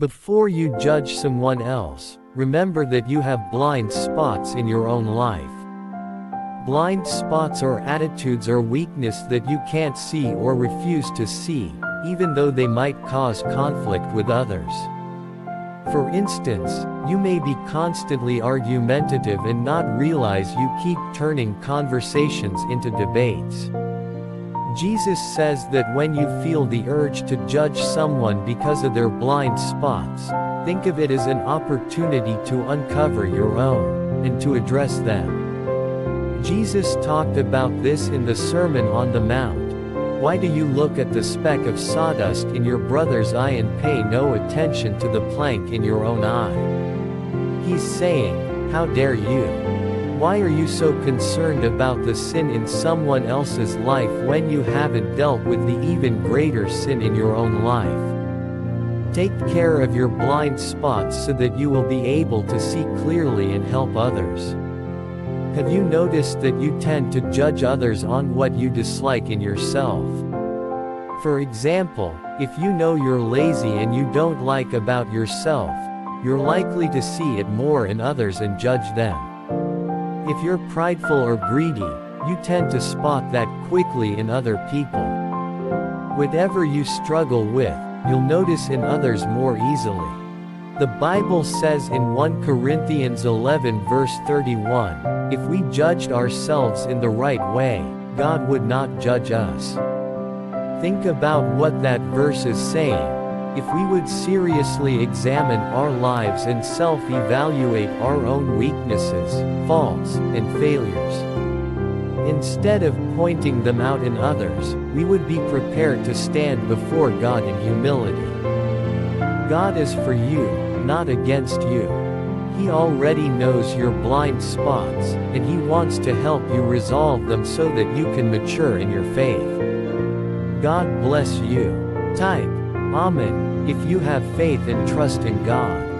Before you judge someone else, remember that you have blind spots in your own life. Blind spots are attitudes or weakness that you can't see or refuse to see, even though they might cause conflict with others. For instance, you may be constantly argumentative and not realize you keep turning conversations into debates. Jesus says that when you feel the urge to judge someone because of their blind spots, think of it as an opportunity to uncover your own, and to address them. Jesus talked about this in the Sermon on the Mount. Why do you look at the speck of sawdust in your brother's eye and pay no attention to the plank in your own eye? He's saying, How dare you? Why are you so concerned about the sin in someone else's life when you haven't dealt with the even greater sin in your own life? Take care of your blind spots so that you will be able to see clearly and help others. Have you noticed that you tend to judge others on what you dislike in yourself? For example, if you know you're lazy and you don't like about yourself, you're likely to see it more in others and judge them. If you're prideful or greedy, you tend to spot that quickly in other people. Whatever you struggle with, you'll notice in others more easily. The Bible says in 1 Corinthians 11 verse 31, if we judged ourselves in the right way, God would not judge us. Think about what that verse is saying. If we would seriously examine our lives and self-evaluate our own weaknesses, faults, and failures. Instead of pointing them out in others, we would be prepared to stand before God in humility. God is for you, not against you. He already knows your blind spots, and He wants to help you resolve them so that you can mature in your faith. God bless you. Type, Amen, if you have faith and trust in God.